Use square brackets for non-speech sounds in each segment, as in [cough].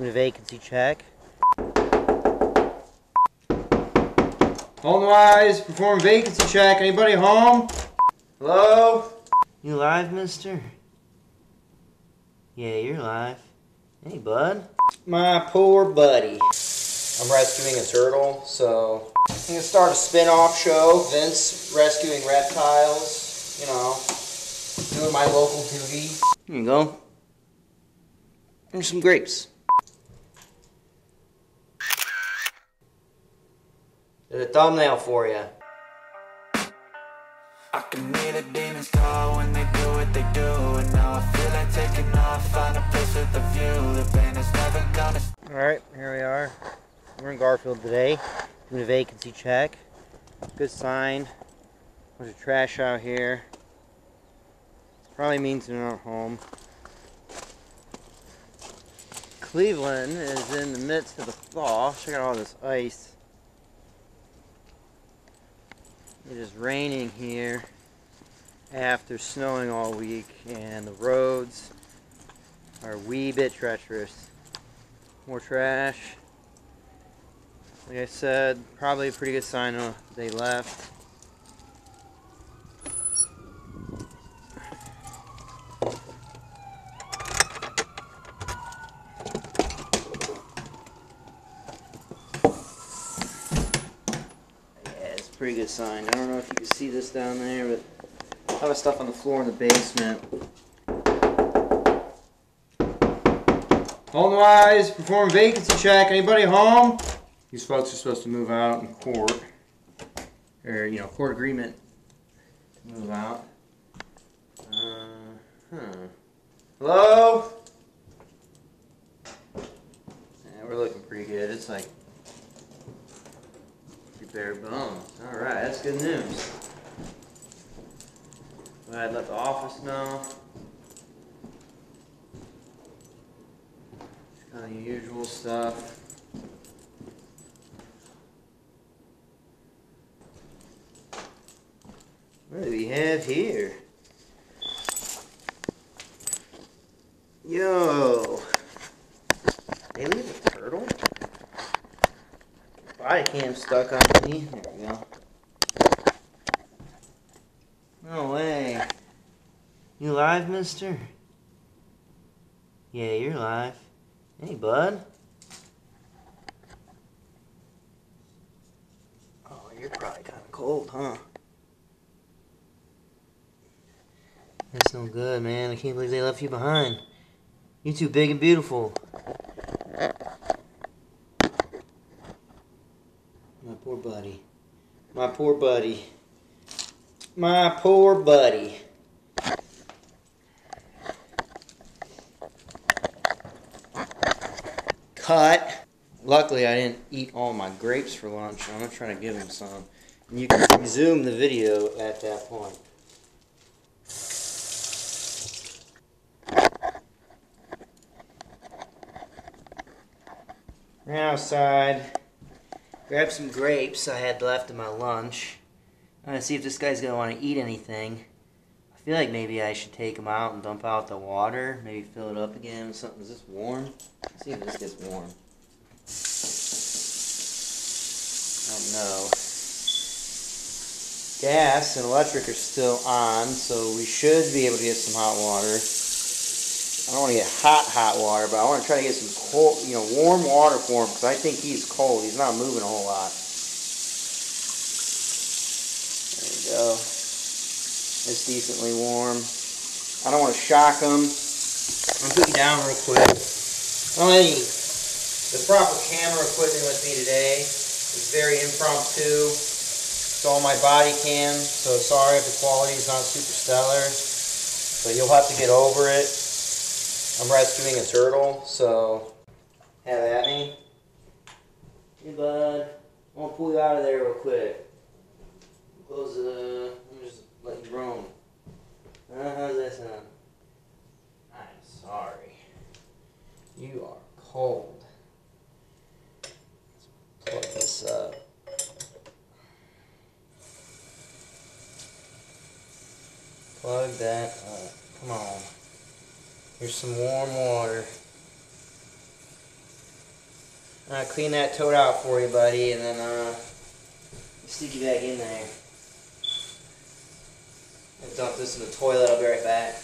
Doing a vacancy check. HoltonWise, perform vacancy check. Anybody home? Hello? You live, mister? Yeah, you're live. Hey, bud. My poor buddy. I'm rescuing a turtle, so I'm gonna start a spin-off show. Vince rescuing reptiles, you know, doing my local duty. Here you go. Here's some grapes. There's a thumbnail for you. I can hear the demons call when they do what they do And now I feel like taking off, find a place with a view The pain is never gonna Alright, here we are. We're in Garfield today. Doing a vacancy check. Good sign. There's of trash out here. Probably means they're not home. Cleveland is in the midst of the thaw. Check out all this ice. It is raining here after snowing all week and the roads are a wee bit treacherous. More trash. Like I said, probably a pretty good sign of they left. Yeah, it's a pretty good sign. I don't know if you can see this down there, but a lot of stuff on the floor in the basement. HoltonWise, perform vacancy check. Anybody home? These folks are supposed to move out in court. Or, you know, court agreement to move out. Uh, huh. Hello? Yeah, we're looking pretty good. It's like bare bones. All right, that's good news. Glad let the office know. Kind of usual stuff. What do we have here? Yo. They leave a turtle? Body cam stuck me. There we go. No way. You live, mister? Yeah, you're live. Hey, bud. Oh, you're probably kind of cold, huh? That's no good, man. I can't believe they left you behind. You're too big and beautiful. My poor buddy. My poor buddy. My poor buddy. Cut. Luckily, I didn't eat all my grapes for lunch. I'm gonna try to give him some. And you can resume the video at that point. Ran outside, grabbed some grapes I had left in my lunch. I'm gonna see if this guy's gonna want to eat anything. I feel like maybe I should take him out and dump out the water. Maybe fill it up again with something. Is this warm? Let's see if this gets warm. Oh no. Gas and electric are still on, so we should be able to get some hot water. I don't want to get hot, hot water, but I want to try to get some cold, you know, warm water for him because I think he's cold. He's not moving a whole lot. There we go. It's decently warm. I don't want to shock him. I'm gonna put you down real quick. Any the proper camera equipment with me today. It's very impromptu. It's all my body cam, so sorry if the quality is not super stellar, but you'll have to get over it. I'm rescuing a turtle, so have at me. Hey bud, I'm gonna pull you out of there real quick. Close the, let me just let you roam. Uh, how's that sound? I'm sorry. You are cold. Let's plug this up. Plug that up. Come on. Here's some warm water. Uh, clean that toad out for you, buddy, and then uh, stick you back in there. I'll dump this in the toilet. I'll be right back.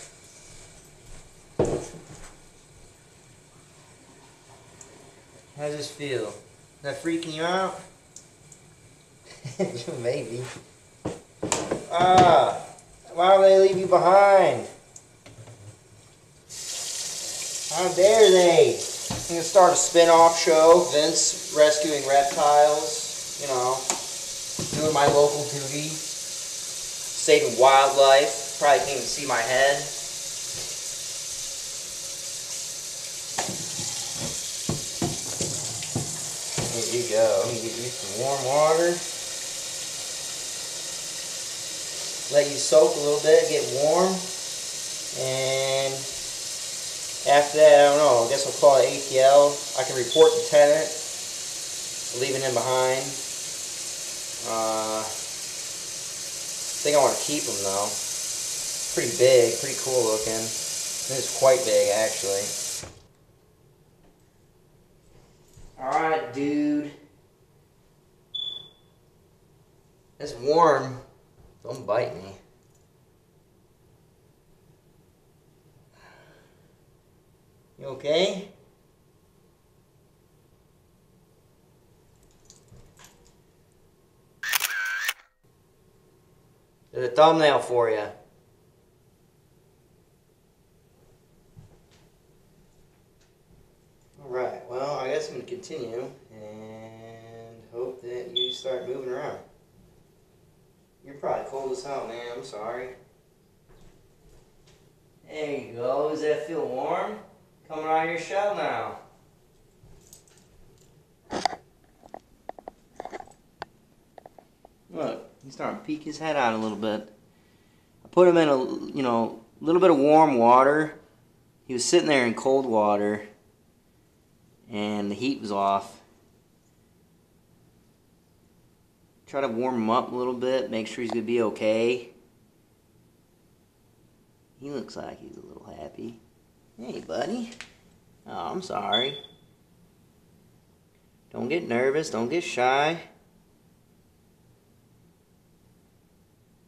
How does this feel? Is that freaking you out? [laughs] Maybe. Ah, why would they leave you behind? How dare they? I'm gonna start a spin-off show, Vince rescuing reptiles, you know, doing my local duty, saving wildlife. Probably can't even see my head. Here you go. Me get you some warm water. Let you soak a little bit, get warm, and after that, I don't know, I guess I'll call it APL. I can report the tenant, leaving him behind. Uh, I think I want to keep him though. Pretty big, pretty cool looking. This is quite big actually. Alright, dude. It's warm. Don't bite me. You okay? There's a thumbnail for you. Alright, well, I guess I'm going to continue and hope that you start moving around. You're probably cold as hell, man. I'm sorry. There you go. Does that feel warm? Coming out of your shell now. Look, he's starting to peek his head out a little bit. I put him in a, you know, little bit of warm water. He was sitting there in cold water, and the heat was off. Try to warm him up a little bit, make sure he's going to be okay. He looks like he's a little happy. Hey, buddy. Oh, I'm sorry. Don't get nervous. Don't get shy.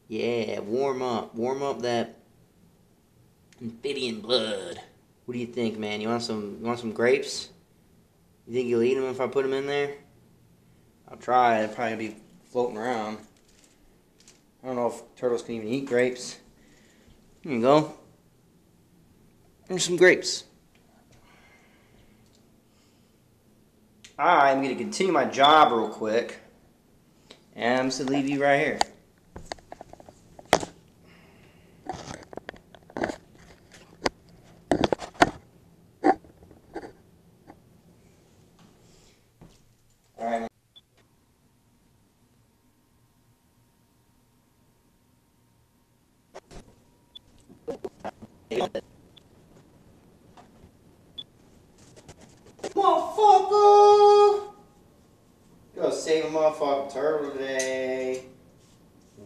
Yeah, warm up. Warm up that amphibian blood. What do you think, man? You want some? You want some grapes? You think you'll eat them if I put them in there? I'll try. They'll probably be floating around. I don't know if turtles can even eat grapes. Here you go. Here's some grapes. I'm going to continue my job real quick. And I'm just going to leave you right here. Alright. A motherfucking turtle today.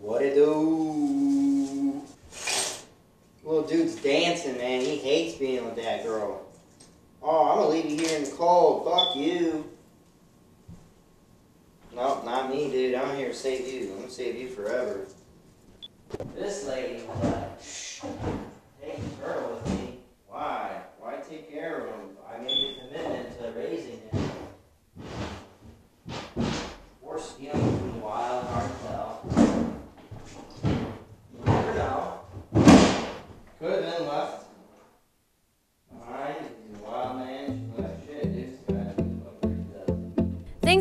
What it do? Little dude's dancing, man. He hates being with that girl. Oh, I'm gonna leave you here in the cold. Fuck you. Nope, not me, dude. I'm here to save you. I'm gonna save you forever. This lady